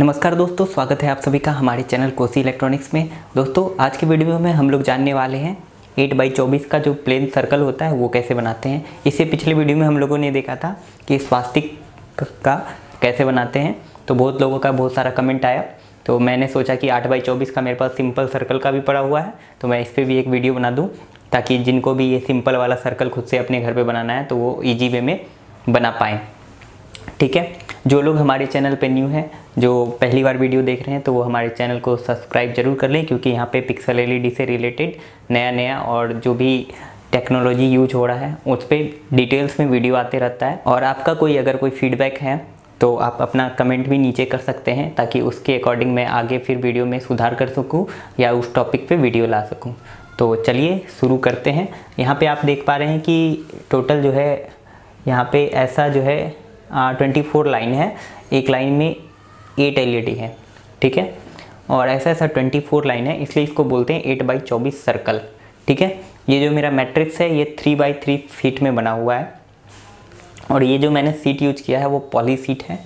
नमस्कार दोस्तों, स्वागत है आप सभी का हमारे चैनल कोसी इलेक्ट्रॉनिक्स में। दोस्तों, आज के वीडियो में हम लोग जानने वाले हैं 8 बाई चौबीस का जो प्लेन सर्कल होता है, वो कैसे बनाते हैं। इससे पिछले वीडियो में हम लोगों ने देखा था कि स्वास्तिक का कैसे बनाते हैं। तो बहुत लोगों का बहुत सारा कमेंट आया। तो मैंने सोचा कि आठ बाई चौबीस का मेरे पास सिंपल सर्कल का भी पड़ा हुआ है तो मैं इस पर भी एक वीडियो बना दूँ, ताकि जिनको भी ये सिंपल वाला सर्कल खुद से अपने घर पर बनाना है तो वो ईजी वे में बना पाएँ। ठीक है? जो लोग हमारे चैनल पे न्यू हैं, जो पहली बार वीडियो देख रहे हैं तो वो हमारे चैनल को सब्सक्राइब ज़रूर कर लें, क्योंकि यहाँ पे पिक्सल एलईडी से रिलेटेड नया नया और जो भी टेक्नोलॉजी यूज़ हो रहा है, उस पर डिटेल्स में वीडियो आते रहता है। और आपका कोई अगर कोई फीडबैक है तो आप अपना कमेंट भी नीचे कर सकते हैं, ताकि उसके अकॉर्डिंग मैं आगे फिर वीडियो में सुधार कर सकूँ, या उस टॉपिक पे वीडियो ला सकूँ। तो चलिए, शुरू करते हैं। यहाँ पे आप देख पा रहे हैं कि टोटल जो है, यहाँ पे ऐसा जो है ट्वेंटी फोर लाइन है। एक लाइन में एट एल है, ठीक है? और ऐसा ऐसा ट्वेंटी फोर लाइन है, इसलिए इसको बोलते हैं एट बाई चौबीस सर्कल ठीक है? ये जो मेरा मैट्रिक्स है, ये थ्री बाई थ्री फीट में बना हुआ है। और ये जो मैंने सीट यूज़ किया है, वो पॉली सीट है।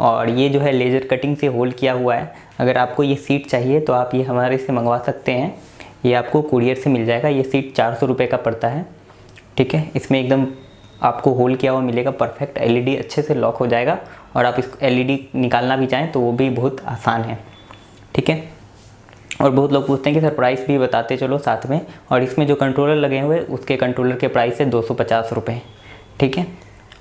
और ये जो है लेज़र कटिंग से होल्ड किया हुआ है। अगर आपको ये सीट चाहिए तो आप ये हमारे से मंगवा सकते हैं। ये आपको कुरियर से मिल जाएगा। ये सीट चार सौ रुपये का पड़ता है, ठीक है? इसमें एकदम आपको होल किया हुआ मिलेगा परफेक्ट एलईडी अच्छे से लॉक हो जाएगा और आप इस एलईडी निकालना भी चाहें तो वो भी बहुत आसान है, ठीक है? और बहुत लोग पूछते हैं कि सर प्राइस भी बताते चलो साथ में और इसमें जो कंट्रोलर लगे हुए, उसके कंट्रोलर के प्राइस है दो सौ ठीक है?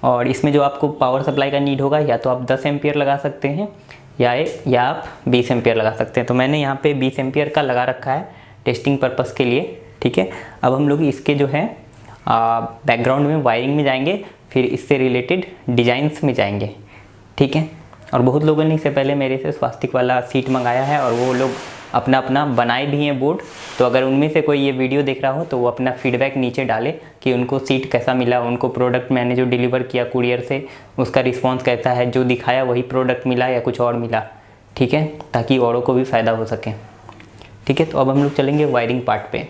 और इसमें जो आपको पावर सप्लाई का नीड होगा, या तो आप 10 एम्पियर लगा सकते हैं, या या आप 20 एम्पियर लगा सकते हैं। तो मैंने यहाँ पे 20 एम्पियर का लगा रखा है टेस्टिंग पर्पज़ के लिए, ठीक है? अब हम लोग इसके जो है बैकग्राउंड में वायरिंग में जाएँगे, फिर इससे रिलेटेड डिजाइंस में जाएँगे। ठीक है? और बहुत लोगों ने इससे पहले मेरे से स्वास्तिक वाला सीट मंगाया है और वो लोग अपना अपना बनाए भी हैं बोर्ड तो अगर उनमें से कोई ये वीडियो देख रहा हो तो वो अपना फीडबैक नीचे डाले कि उनको सीट कैसा मिला, उनको प्रोडक्ट मैंने जो डिलीवर किया कुरियर से, उसका रिस्पॉन्स कैसा है, जो दिखाया वही प्रोडक्ट मिला या कुछ और मिला। ठीक है? ताकि औरों को भी फ़ायदा हो सके। ठीक है? तो अब हम लोग चलेंगे वायरिंग पार्ट पे।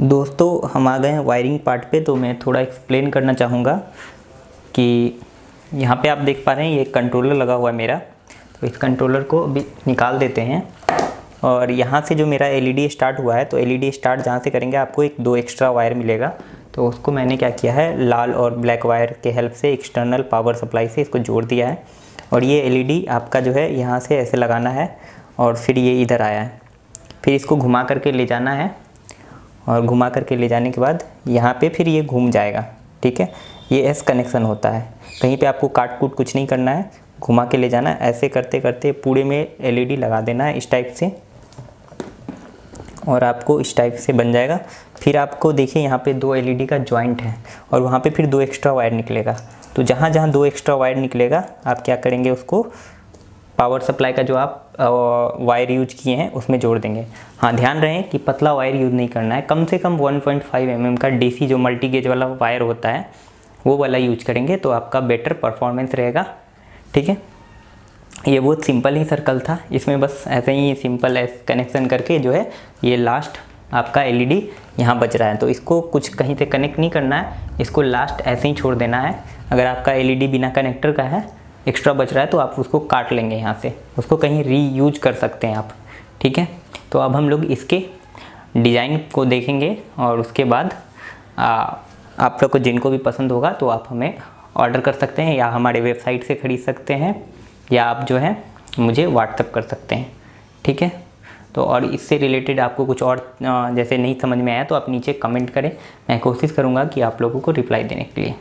दोस्तों, हम आ गए हैं वायरिंग पार्ट पे तो मैं थोड़ा एक्सप्लेन करना चाहूँगा कि यहाँ पे आप देख पा रहे हैं, ये कंट्रोलर लगा हुआ है मेरा। तो इस कंट्रोलर को अभी निकाल देते हैं। और यहाँ से जो मेरा एलईडी स्टार्ट हुआ है तो एलईडी स्टार्ट जहाँ से करेंगे, आपको एक दो एक्स्ट्रा वायर मिलेगा। तो उसको मैंने क्या किया है, लाल और ब्लैक वायर के हेल्प से एक्सटर्नल पावर सप्लाई से इसको जोड़ दिया है। और ये एलईडी आपका जो है, यहाँ से ऐसे लगाना है और फिर ये इधर आया है। फिर इसको घुमा करके ले जाना है। और घुमा करके ले जाने के बाद यहाँ पे फिर ये घूम जाएगा, ठीक है? ये एस कनेक्शन होता है। कहीं पे आपको काट कूट कुछ नहीं करना है, घुमा के ले जाना। है ऐसे करते करते पूरे में एलईडी लगा देना है इस टाइप से और आपको इस टाइप से बन जाएगा। फिर आपको देखिए यहाँ पे दो एलईडी का जॉइंट है और वहाँ पे फिर दो एक्स्ट्रा वायर निकलेगा। तो जहाँ जहाँ दो एक्स्ट्रा वायर निकलेगा, आप क्या करेंगे उसको पावर सप्लाई का जो आप वायर यूज़ किए हैं, उसमें जोड़ देंगे। हाँ ध्यान रहे कि पतला वायर यूज़ नहीं करना है। कम से कम 1.5 पॉइंट mm का डीसी जो मल्टी गेज वाला वायर होता है, वो वाला यूज़ करेंगे तो आपका बेटर परफॉर्मेंस रहेगा। ठीक है? ये बहुत सिंपल ही सर्कल था। इसमें बस ऐसे ही सिंपल कनेक्शन करके जो है, ये लास्ट आपका एलईडी यहाँ बच रहा है। तो इसको कुछ कहीं से कनेक्ट नहीं करना है। इसको लास्ट ऐसे ही छोड़ देना है। अगर आपका एलईडी बिना कनेक्टर का है एक्स्ट्रा बच रहा है तो आप उसको काट लेंगे यहाँ से। उसको कहीं री यूज़ कर सकते हैं आप ठीक है? तो अब हम लोग इसके डिज़ाइन को देखेंगे और उसके बाद आ, आप लोग को जिनको भी पसंद होगा तो आप हमें ऑर्डर कर सकते हैं या हमारे वेबसाइट से ख़रीद सकते हैं या आप जो है मुझे व्हाट्सअप कर सकते हैं ठीक है? तो और इससे रिलेटेड आपको कुछ और जैसे नहीं समझ में आया तो आप नीचे कमेंट करें। मैं कोशिश करूँगा कि आप लोगों को रिप्लाई देने के लिए।